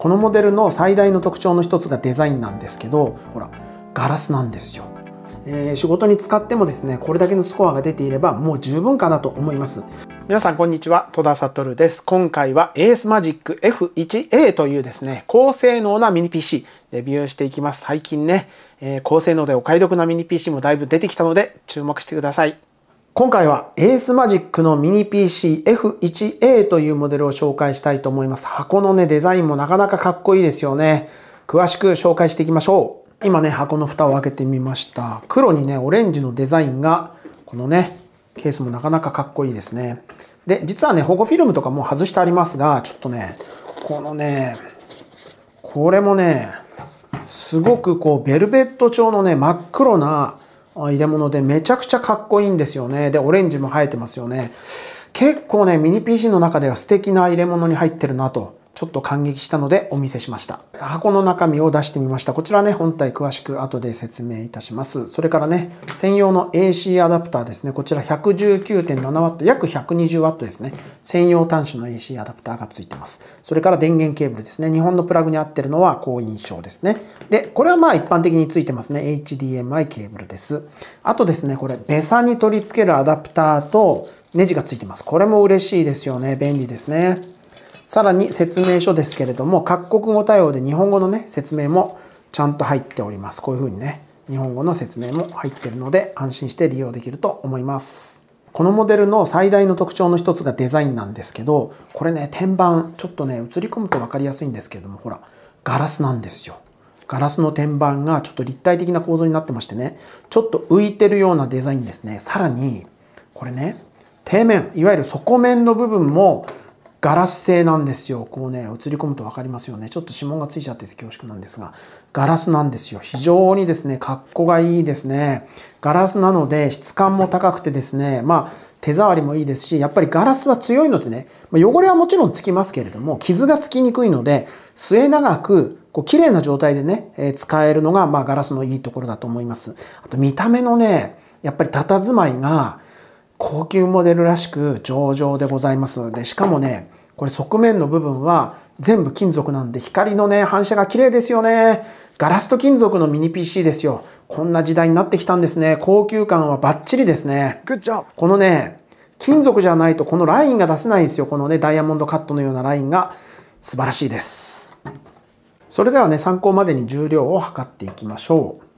このモデルの最大の特徴の一つがデザインなんですけどほらガラスなんですよ、えー、仕事に使ってもですねこれだけのスコアが出ていればもう十分かなと思います。皆さんこんにちは。戸田悟です。今回は ASMAGIC F1A というですね高性能なミニ PC レビューしていきます。最近ね、えー、高性能でお買い得なミニ PC もだいぶ出てきたので注目してください。今回は ASMAGIC のミニ PC F1A というモデルを紹介したいと思います。箱のね、デザインもなかなかかっこいいですよね。詳しく紹介していきましょう。今ね、箱の蓋を開けてみました。黒にね、オレンジのデザインが、このね、ケースもなかなかかっこいいですね。で、実はね、保護フィルムとかも外してありますが、ちょっとね、このね、これもね、すごくこう、ベルベット調のね、真っ黒な入れ物でめちゃくちゃかっこいいんですよね。で、オレンジも生えてますよね。結構ね、ミニ PC の中では素敵な入れ物に入ってるなとちょっと感激したのでお見せしました。箱の中身を出してみました。こちらね、本体詳しく後で説明いたします。それからね、専用の AC アダプターですね。こちら 119.7W、約 120W ですね。専用端子の AC アダプターがついてます。それから電源ケーブルですね。日本のプラグに合ってるのは好印象ですね。で、これはまあ一般的についてますね。HDMI ケーブルです。あとですね、これ、ベサに取り付けるアダプターとネジがついてます。これも嬉しいですよね。便利ですね。さらに説明書ですけれども、各国語対応で日本語のね、説明もちゃんと入っております。こういうふうにね、日本語の説明も入ってるので、安心して利用できると思います。このモデルの最大の特徴の一つがデザインなんですけど、これね、天板、ちょっとね、映り込むと分かりやすいんですけれども、ほら、ガラスなんですよ。ガラスの天板がちょっと立体的な構造になってましてね、ちょっと浮いてるようなデザインですね。さらに、これね、底面、いわゆる底面の部分もガラス製なんですよ。こうね、映り込むと分かりますよね。ちょっと指紋がついちゃってて恐縮なんですが、ガラスなんですよ。非常にですね、格好がいいですね。ガラスなので質感も高くてですね、まあ、手触りもいいですし、やっぱりガラスは強いのでね、汚れはもちろんつきますけれども、傷がつきにくいので、末永く、こう、綺麗な状態でね、え使えるのが、まあ、ガラスのいいところだと思います。あと、見た目のね、やっぱり佇まいが、高級モデルらしく上々でございます。で、しかもね、これ側面の部分は全部金属なんで光のね、反射が綺麗ですよね。ガラスと金属のミニ PC ですよ。こんな時代になってきたんですね。高級感はバッチリですね。このね、金属じゃないとこのラインが出せないんですよ。このね、ダイヤモンドカットのようなラインが素晴らしいです。それではね、参考までに重量を測っていきましょう。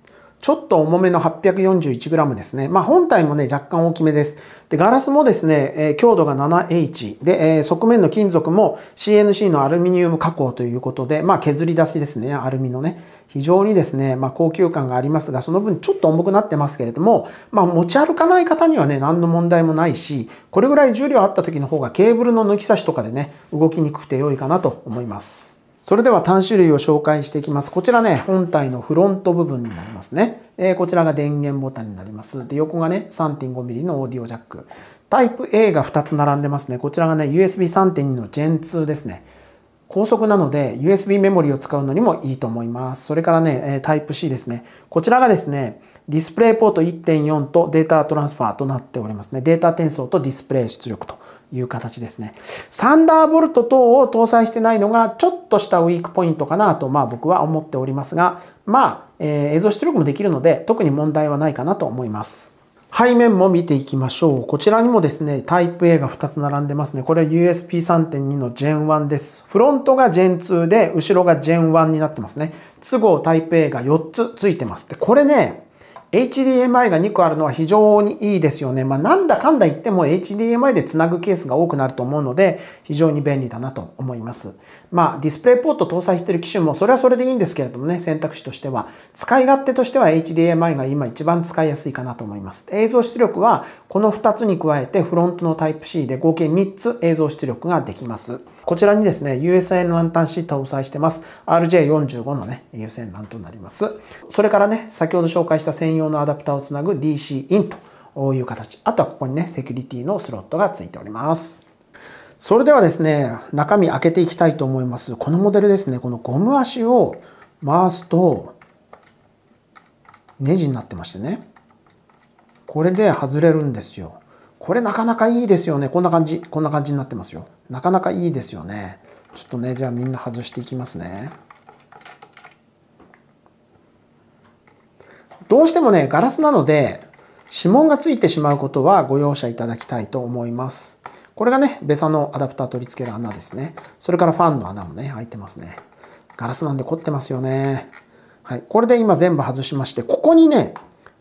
ちょっと重めの 841g ですね。まあ本体もね、若干大きめです。で、ガラスもですね、え、強度が 7H で、え、側面の金属も CNC のアルミニウム加工ということで、まあ削り出しですね、アルミのね。非常にですね、まあ高級感がありますが、その分ちょっと重くなってますけれども、まあ持ち歩かない方にはね、何の問題もないし、これぐらい重量あった時の方がケーブルの抜き差しとかでね、動きにくくて良いかなと思います。それでは端子類を紹介していきます。こちらね、本体のフロント部分になりますね。えー、こちらが電源ボタンになります。で、横がね、3.5mm のオーディオジャック。タイプ A が2つ並んでますね。こちらがね、USB3.2 の Gen2 ですね。高速なので USB メモリを使うのにもいいと思います。それからね、タイプ C ですね。こちらがですね、ディスプレイポート1.4とデータトランスファーとなっておりますね。データ転送とディスプレイ出力という形ですね。サンダーボルト等を搭載してないのがちょっとしたウィークポイントかなと、まあ僕は思っておりますが、まあ、えー、映像出力もできるので特に問題はないかなと思います。背面も見ていきましょう。こちらにもですね、タイプ A が2つ並んでますね。これは USB3.2 の Gen1 です。フロントが Gen2 で、後ろが Gen1 になってますね。都合タイプ A が4つついてます。で、これね、HDMI が2個あるのは非常にいいですよね。まあ、なんだかんだ言っても HDMI でつなぐケースが多くなると思うので、非常に便利だなと思います。まあ、ディスプレイポート搭載している機種も、それはそれでいいんですけれどもね、選択肢としては。使い勝手としては HDMI が今一番使いやすいかなと思います。映像出力は、この2つに加えて、フロントの Type-C で合計3つ映像出力ができます。こちらにですね、USN ラン端子搭載してます。RJ45 のね、有線 LAN となります。それからね、先ほど紹介した専用用のアダプターをつなぐ DC インという形。あとはここにね、セキュリティのスロットがついております。それではですね、中身開けていきたいと思います。このモデルですね、このゴム足を回すと、ネジになってましてね。これで外れるんですよ。これなかなかいいですよね。こんな感じ、こんな感じになってますよ。なかなかいいですよね。ちょっとねじゃあみんな外していきますねどうしてもねガラスなので指紋がついてしまうことはご容赦いただきたいと思います。これがねベサのアダプター取り付ける穴ですね。それからファンの穴もね開いてますね。ガラスなんで凝ってますよね。はい。これで今全部外しましてここにね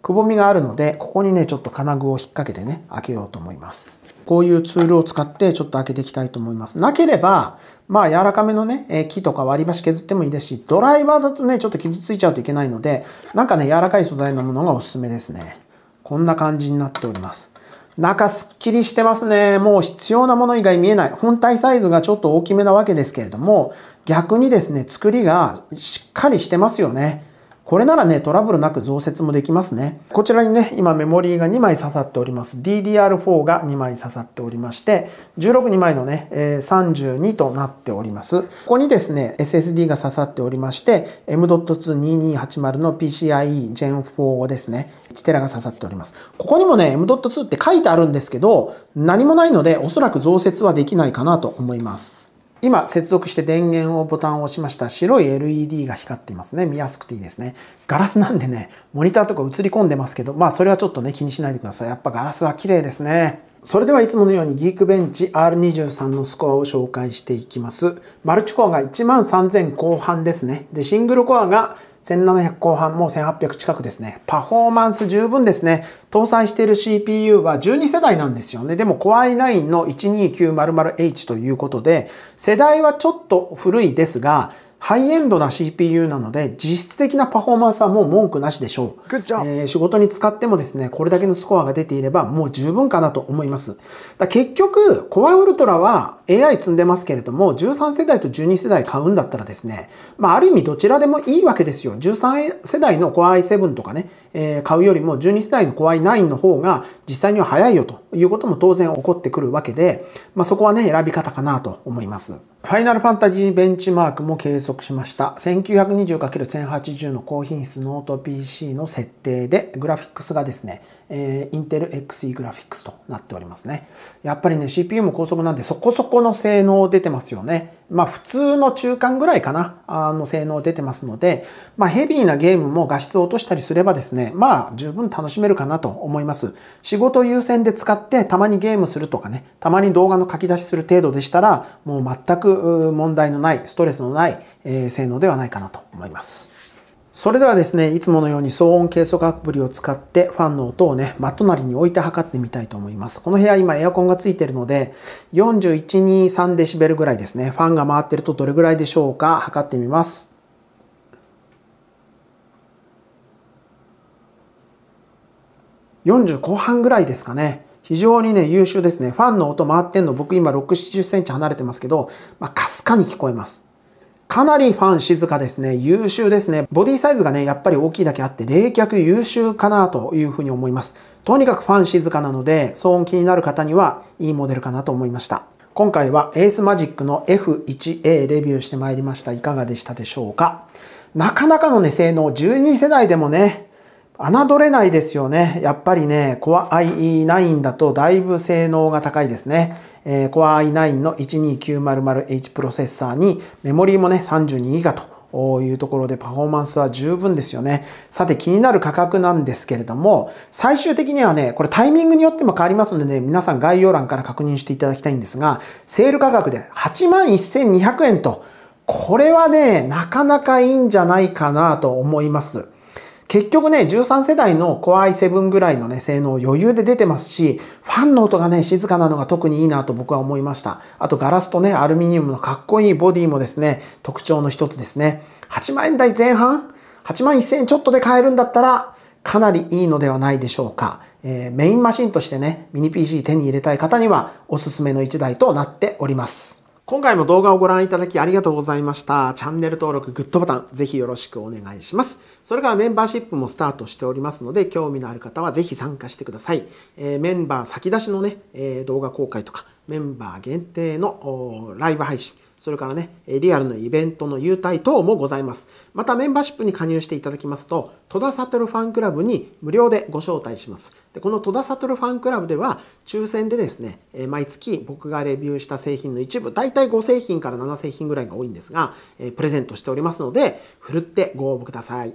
くぼみがあるのでここにねちょっと金具を引っ掛けてね開けようと思いますこういうツールを使ってちょっと開けていきたいと思いますなければまあ柔らかめのね木とか割り箸削ってもいいですしドライバーだとねちょっと傷ついちゃうといけないのでなんかね柔らかい素材のものがおすすめですねこんな感じになっております中すっきりしてますね。もう必要なもの以外見えない。本体サイズがちょっと大きめなわけですけれども、逆にですね、作りがしっかりしてますよね。これならね、トラブルなく増設もできますね。こちらにね、今メモリーが2枚刺さっております。DDR4 が2枚刺さっておりまして、16、2枚のね、32となっております。ここにですね、SSD が刺さっておりまして、M.22280 の PCIe Gen 4ですね、1TB が刺さっております。ここにもね、M.2 って書いてあるんですけど、何もないので、おそらく増設はできないかなと思います。今接続して電源をボタンを押しました。白い LED が光っていますね。見やすくていいですね。ガラスなんでねモニターとか映り込んでますけどまあそれはちょっとね気にしないでください。やっぱガラスは綺麗ですね。それではいつものようにギークベンチ R23 のスコアを紹介していきます。マルチコアが1万3000後半ですね。でシングルコアが1700後半もう1800近くですね。パフォーマンス十分ですね。搭載している CPU は12世代なんですよね。でも Core i9 の 12900H ということで、世代はちょっと古いですが、ハイエンドな CPU なので実質的なパフォーマンスはもう文句なしでしょう。えー、仕事に使ってもですね、これだけのスコアが出ていればもう十分かなと思います。だ結局、コアウルトラは AI 積んでますけれども、13世代と12世代買うんだったらですね、まあある意味どちらでもいいわけですよ。13世代の Core i7 とかね、えー、買うよりも12世代の Core i9 の方が実際には早いよということも当然起こってくるわけで、まあそこはね、選び方かなと思います。ファイナルファンタジーベンチマークも計測しました。1920×1080 の高品質ノート PC の設定で、グラフィックスがですね、えー、インテル XE グラフィックスとなっておりますね。やっぱりね、CPU も高速なんでそこそこの性能出てますよね。まあ普通の中間ぐらいかな、あの性能出てますので、まあヘビーなゲームも画質を落としたりすればですね、まあ十分楽しめるかなと思います。仕事優先で使ってたまにゲームするとかね、たまに動画の書き出しする程度でしたら、もう全く問題のない、ストレスのない、え、性能ではないかなと思います。それではですね、いつものように騒音計測アプリを使ってファンの音をね、真隣に置いて測ってみたいと思います。この部屋今エアコンがついているので、41、2、3デシベルぐらいですね。ファンが回ってるとどれぐらいでしょうか測ってみます。40後半ぐらいですかね。非常にね、優秀ですね。ファンの音回ってんの僕今6、70センチ離れてますけど、まあ、かすかに聞こえます。かなりファン静かですね。優秀ですね。ボディサイズがね、やっぱり大きいだけあって、冷却優秀かなというふうに思います。とにかくファン静かなので、騒音気になる方にはいいモデルかなと思いました。今回はエースマジックの F1A レビューしてまいりました。いかがでしたでしょうか？なかなかのね、性能、12世代でもね、侮れないですよね。やっぱりね、Core i9 だとだいぶ性能が高いですね。えー、Core i9 の 12900H プロセッサーにメモリーもね 32GB というところでパフォーマンスは十分ですよね。さて気になる価格なんですけれども、最終的にはね、これタイミングによっても変わりますのでね、皆さん概要欄から確認していただきたいんですが、セール価格で81,200円と、これはね、なかなかいいんじゃないかなと思います。結局ね、13世代の Core i7 ぐらいのね、性能余裕で出てますし、ファンの音がね、静かなのが特にいいなと僕は思いました。あとガラスとね、アルミニウムのかっこいいボディもですね、特徴の一つですね。8万円台前半 ?8 万1000円ちょっとで買えるんだったら、かなりいいのではないでしょうか。えー、メインマシンとしてね、ミニ PC 手に入れたい方にはおすすめの1台となっております。今回も動画をご覧いただきありがとうございました。チャンネル登録、グッドボタン、ぜひよろしくお願いします。それからメンバーシップもスタートしておりますので、興味のある方はぜひ参加してください。えー、メンバー先出しのね、えー、動画公開とか、メンバー限定のライブ配信、それからね、リアルのイベントの優待等もございます。またメンバーシップに加入していただきますと、戸田悟ファンクラブに無料でご招待します。でこの戸田悟ファンクラブでは、抽選でですね、毎月僕がレビューした製品の一部、大体5製品から7製品ぐらいが多いんですが、プレゼントしておりますので、ふるってご応募ください。